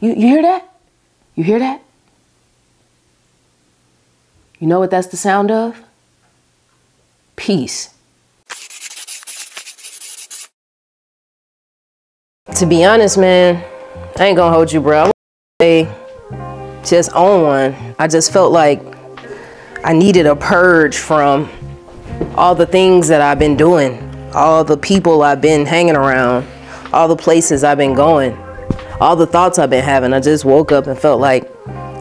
You, you hear that? You hear that? You know what that's the sound of? Peace. To be honest, man, I ain't gonna hold you, bro. I just own one. I just felt like I needed a purge from all the things that I've been doing, all the people I've been hanging around, all the places I've been going, all the thoughts I've been having. I just woke up and felt like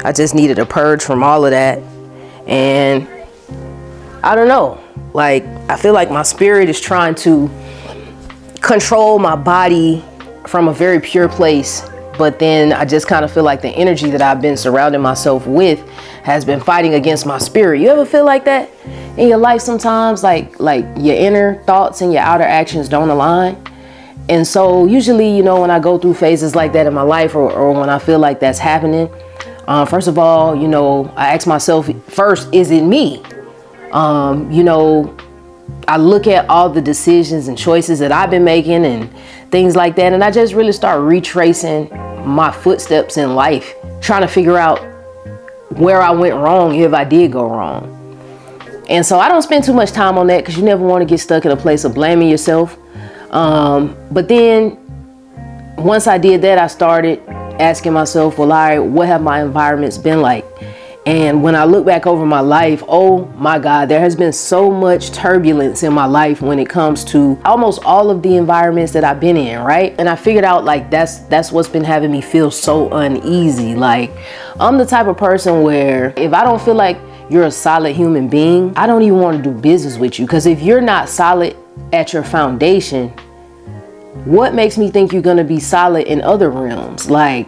I just needed a purge from all of that. And I don't know, like, I feel like my spirit is trying to control my body from a very pure place. But then I just kind of feel like the energy that I've been surrounding myself with has been fighting against my spirit. You ever feel like that in your life sometimes? Like like your inner thoughts and your outer actions don't align. And so usually, you know, when I go through phases like that in my life or, or when I feel like that's happening, um, first of all, you know, I ask myself first, is it me? Um, you know, I look at all the decisions and choices that I've been making and things like that. And I just really start retracing my footsteps in life, trying to figure out where I went wrong if I did go wrong. And so I don't spend too much time on that because you never want to get stuck in a place of blaming yourself. Um, but then once I did that, I started asking myself, well, all right, what have my environments been like? And when I look back over my life, oh my God, there has been so much turbulence in my life when it comes to almost all of the environments that I've been in, right? And I figured out like that's that's what's been having me feel so uneasy. Like I'm the type of person where if I don't feel like you're a solid human being, I don't even want to do business with you. Because if you're not solid at your foundation, what makes me think you're gonna be solid in other realms? Like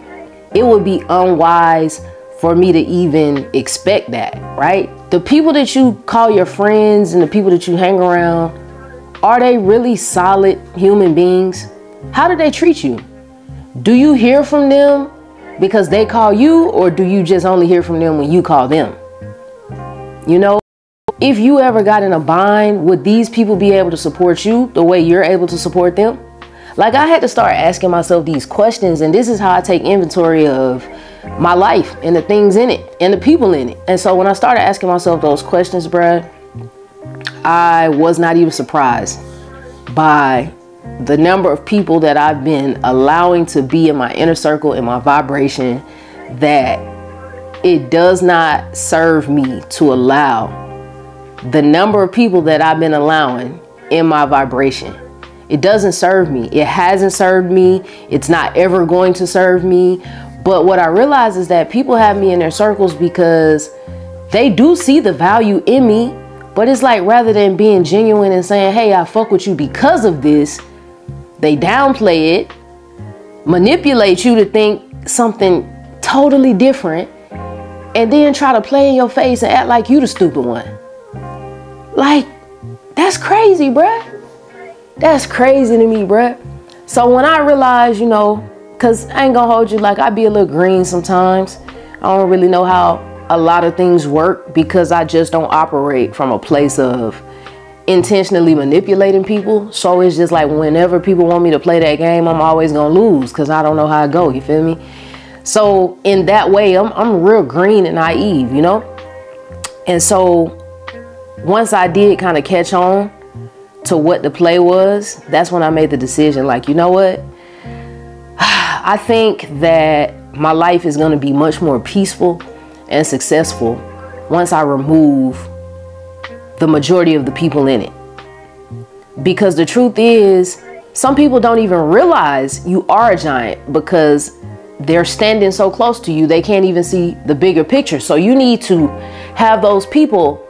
it would be unwise for me to even expect that, right? The people that you call your friends and the people that you hang around, are they really solid human beings? How do they treat you? Do you hear from them because they call you, or do you just only hear from them when you call them? You know, if you ever got in a bind, would these people be able to support you the way you're able to support them? Like, I had to start asking myself these questions, and this is how I take inventory of my life and the things in it and the people in it. And so when I started asking myself those questions, bruh, I was not even surprised by the number of people that I've been allowing to be in my inner circle, in my vibration, that it does not serve me to allow the number of people that I've been allowing in my vibration. It doesn't serve me. It hasn't served me. It's not ever going to serve me. But what I realize is that people have me in their circles because they do see the value in me. But it's like rather than being genuine and saying, hey, I fuck with you because of this, they downplay it, manipulate you to think something totally different, and then try to play in your face and act like you the stupid one. Like, that's crazy, bruh. That's crazy to me, bruh. So when I realized, you know, Cause I ain't gonna hold you like I be a little green sometimes. I don't really know how a lot of things work because I just don't operate from a place of intentionally manipulating people. So it's just like whenever people want me to play that game, I'm always gonna lose because I don't know how it go. You feel me? So in that way, I'm I'm real green and naive, you know. And so once I did kind of catch on to what the play was, that's when I made the decision. Like, you know what? I think that my life is going to be much more peaceful and successful once I remove the majority of the people in it. Because the truth is, some people don't even realize you are a giant because they're standing so close to you, they can't even see the bigger picture. So you need to have those people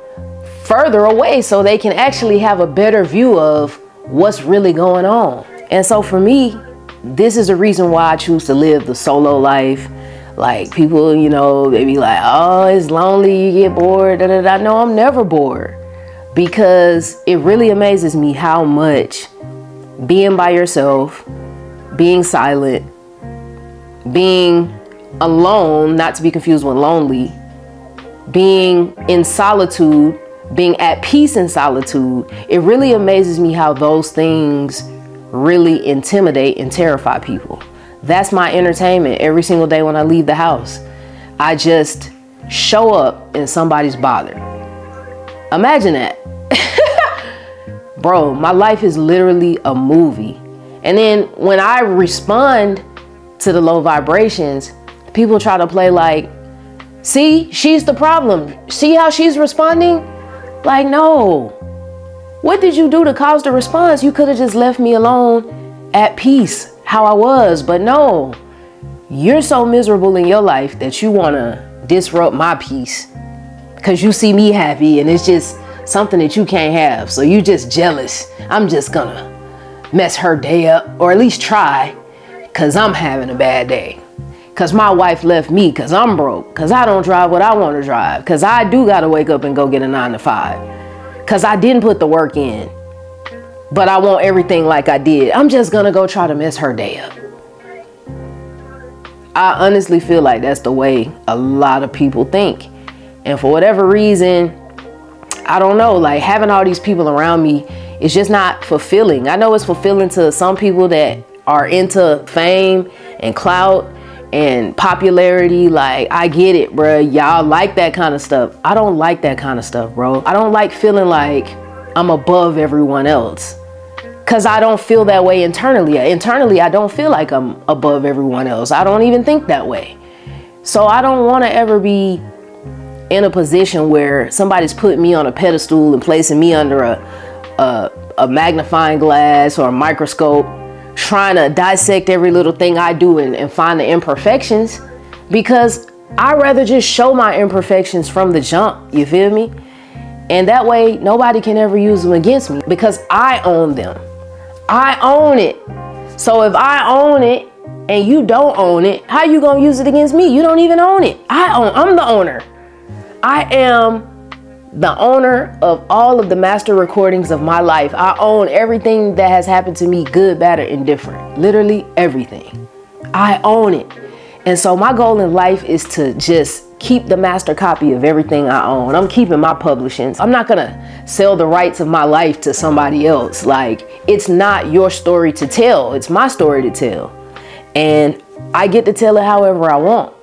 further away so they can actually have a better view of what's really going on. And so for me, this is the reason why I choose to live the solo life. Like people, you know, they be like, oh, it's lonely, you get bored. Da, da, da. No, I'm never bored because it really amazes me how much being by yourself, being silent, being alone, not to be confused with lonely, being in solitude, being at peace in solitude, it really amazes me how those things really intimidate and terrify people. That's my entertainment every single day when I leave the house. I just show up and somebody's bothered. Imagine that. Bro, my life is literally a movie. And then when I respond to the low vibrations, people try to play like, see, she's the problem. See how she's responding? Like, no. What did you do to cause the response? You could have just left me alone at peace, how I was. But no, you're so miserable in your life that you want to disrupt my peace because you see me happy and it's just something that you can't have. So you just jealous. I'm just gonna mess her day up or at least try because I'm having a bad day. Because my wife left me because I'm broke. Because I don't drive what I want to drive. Because I do got to wake up and go get a nine to five. Because I didn't put the work in. But I want everything like I did. I'm just to go try to mess her day up. I honestly feel like that's the way a lot of people think. And for whatever reason, I don't know, like having all these people around me is just not fulfilling. I know it's fulfilling to some people that are into fame and clout and popularity. Like, I get it, bro. Y'all like that kind of stuff. I don't like that kind of stuff, bro. I don't like feeling like I'm above everyone else. Cause I don't feel that way internally. Internally, I don't feel like I'm above everyone else. I don't even think that way. So I don't want to ever be in a position where somebody's putting me on a pedestal and placing me under a, a, a magnifying glass or a microscope trying to dissect every little thing I do and, and find the imperfections because I rather just show my imperfections from the jump. You feel me? And that way, nobody can ever use them against me because I own them. I own it. So if I own it and you don't own it, how you gonna use it against me? You don't even own it. I own. I'm the owner. I am the owner of all of the master recordings of my life. I own everything that has happened to me, good, bad, or indifferent. Literally everything. I own it. And so my goal in life is to just keep the master copy of everything I own. I'm keeping my publishings. I'm not gonna sell the rights of my life to somebody else. Like, it's not your story to tell, it's my story to tell. And I get to tell it however I want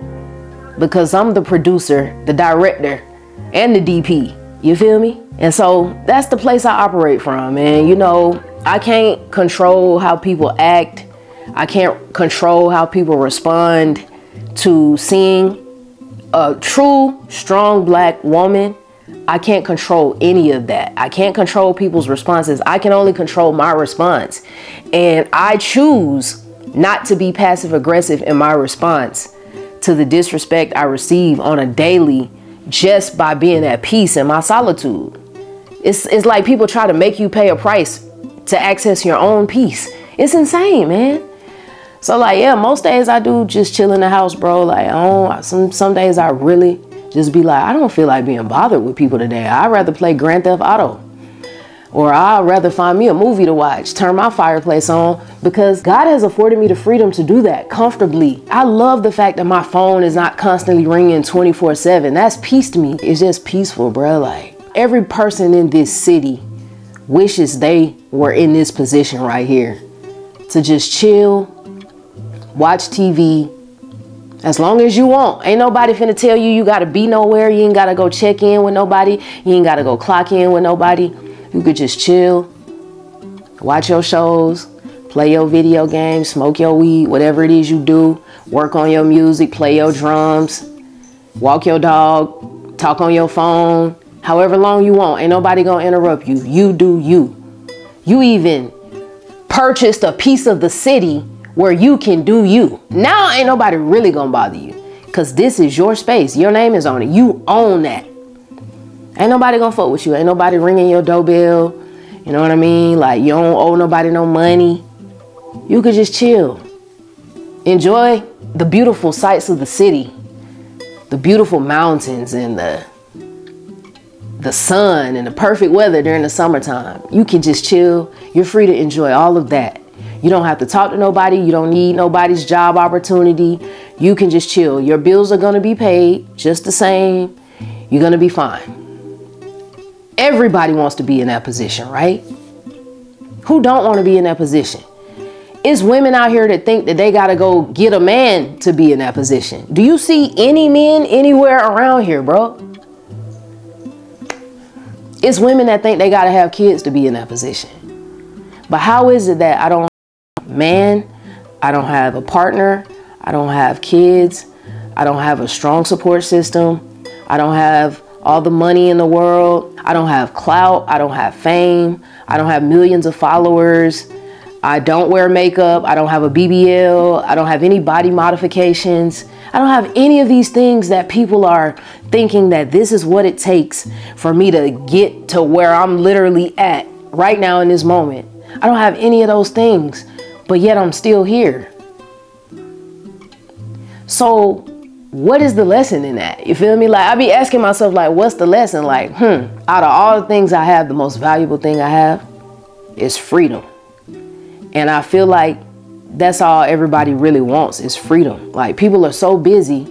because I'm the producer, the director, and the DP. You feel me? And so that's the place I operate from. And you know, I can't control how people act. I can't control how people respond to seeing a true, strong black woman. I can't control any of that. I can't control people's responses. I can only control my response. And I choose not to be passive aggressive in my response to the disrespect I receive on a daily just by being at peace in my solitude. It's, it's like people try to make you pay a price to access your own peace. It's insane, man. So like, yeah, most days I do just chill in the house, bro. Like, don't, some, some days I really just be like, I don't feel like being bothered with people today. I'd rather play Grand Theft Auto. Or I'd rather find me a movie to watch, turn my fireplace on, because God has afforded me the freedom to do that comfortably. I love the fact that my phone is not constantly ringing 24 7. That's peace to me. It's just peaceful, bro. Like every person in this city wishes they were in this position right here to just chill, watch TV, as long as you want. Ain't nobody finna tell you you gotta be nowhere. You ain't gotta go check in with nobody. You ain't gotta go clock in with nobody. You could just chill, watch your shows, play your video games, smoke your weed, whatever it is you do, work on your music, play your drums, walk your dog, talk on your phone, however long you want. Ain't nobody gonna interrupt you. You do you. You even purchased a piece of the city where you can do you. Now ain't nobody really gonna bother you because this is your space. Your name is on it. You own that. Ain't nobody gonna fuck with you. Ain't nobody ringing your doorbell. You know what I mean? Like you don't owe nobody no money. You could just chill. Enjoy the beautiful sights of the city. The beautiful mountains and the the sun and the perfect weather during the summertime. You can just chill. You're free to enjoy all of that. You don't have to talk to nobody. You don't need nobody's job opportunity. You can just chill. Your bills are going to be paid just the same. You're going to be fine. Everybody wants to be in that position, right? Who don't want to be in that position? It's women out here that think that they gotta go get a man to be in that position. Do you see any men anywhere around here, bro? It's women that think they gotta have kids to be in that position. But how is it that I don't man, I don't have a partner, I don't have kids, I don't have a strong support system, I don't have all the money in the world, I don't have clout, I don't have fame, I don't have millions of followers, I don't wear makeup, I don't have a BBL, I don't have any body modifications. I don't have any of these things that people are thinking that this is what it takes for me to get to where I'm literally at right now in this moment. I don't have any of those things, but yet I'm still here. So, what is the lesson in that? You feel me? Like, I be asking myself, like, what's the lesson? Like, hmm, out of all the things I have, the most valuable thing I have is freedom. And I feel like that's all everybody really wants is freedom. Like people are so busy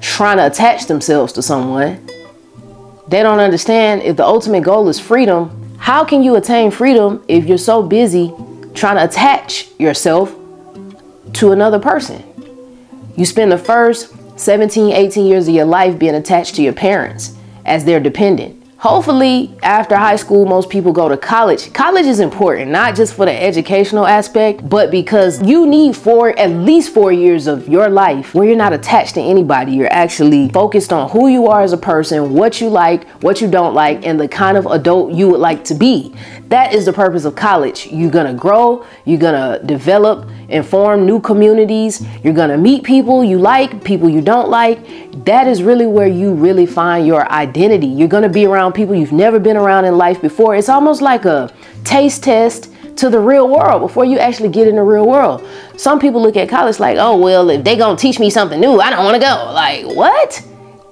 trying to attach themselves to someone. They don't understand if the ultimate goal is freedom, how can you attain freedom if you're so busy trying to attach yourself to another person? You spend the first 17, 18 years of your life being attached to your parents as their dependent. Hopefully, after high school, most people go to college. College is important, not just for the educational aspect, but because you need four, at least four years of your life where you're not attached to anybody. You're actually focused on who you are as a person, what you like, what you don't like, and the kind of adult you would like to be. That is the purpose of college. You're gonna grow, you're gonna develop and form new communities, you're gonna meet people you like, people you don't like. That is really where you really find your identity. You're gonna be around people you've never been around in life before. It's almost like a taste test to the real world before you actually get in the real world. Some people look at college like, oh, well, if they gonna teach me something new, I don't wanna go. Like, what?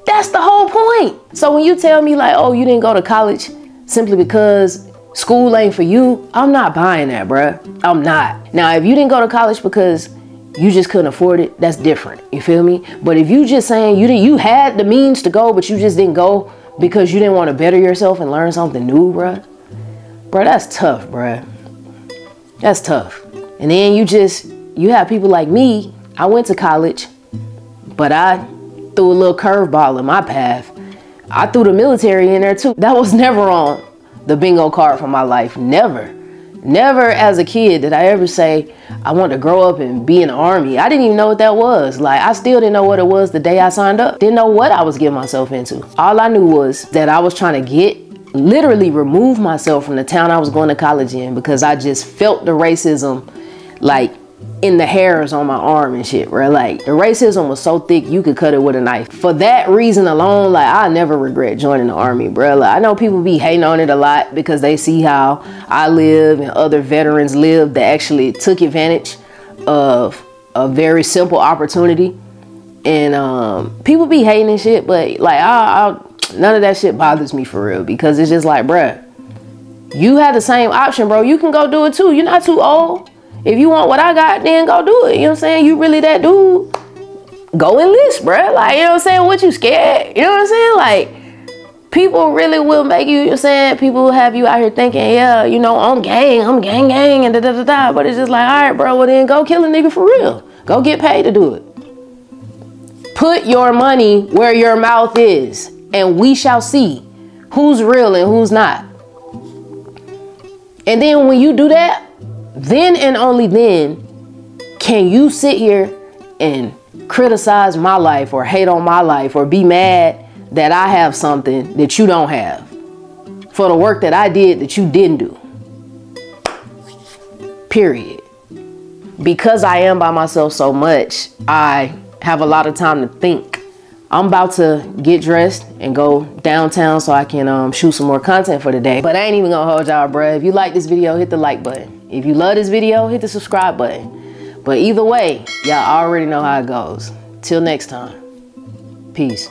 That's the whole point. So when you tell me like, oh, you didn't go to college simply because school ain't for you, I'm not buying that, bruh. I'm not. Now, if you didn't go to college because you just couldn't afford it, that's different. You feel me? But if you just saying you didn't, you had the means to go, but you just didn't go because you didn't want to better yourself and learn something new, bruh. Bruh, that's tough, bruh. That's tough. And then you just you have people like me. I went to college, but I threw a little curveball in my path. I threw the military in there too. That was never on the bingo card for my life. Never. Never as a kid did I ever say, I want to grow up and be in the army. I didn't even know what that was. Like, I still didn't know what it was the day I signed up. Didn't know what I was getting myself into. All I knew was that I was trying to get, literally remove myself from the town I was going to college in because I just felt the racism like in the hairs on my arm and shit, bro. Like the racism was so thick you could cut it with a knife. For that reason alone, like I never regret joining the army, bro. Like, I know people be hating on it a lot because they see how I live and other veterans live that actually took advantage of a very simple opportunity. And um, people be hating and shit, but like I, I, none of that shit bothers me for real because it's just like, bruh, you have the same option, bro. You can go do it too. You're not too old. If you want what I got, then go do it. You know what I'm saying? You really that dude? Go enlist, bruh. Like, you know what I'm saying? What you scared? You know what I'm saying? Like, people really will make you, you know saying? People have you out here thinking, yeah, you know, I'm gang, I'm gang gang, and da da da da. But it's just like, all right, bro, well then go kill a nigga for real. Go get paid to do it. Put your money where your mouth is, and we shall see who's real and who's not. And then when you do that, then and only then can you sit here and criticize my life or hate on my life or be mad that I have something that you don't have for the work that I did that you didn't do. Period. Because I am by myself so much, I have a lot of time to think. I'm about to get dressed and go downtown so I can um, shoot some more content for the day. But I ain't even gonna hold y'all, bruh. If you like this video, hit the like button. If you love this video, hit the subscribe button. But either way, y'all already know how it goes. Till next time, peace.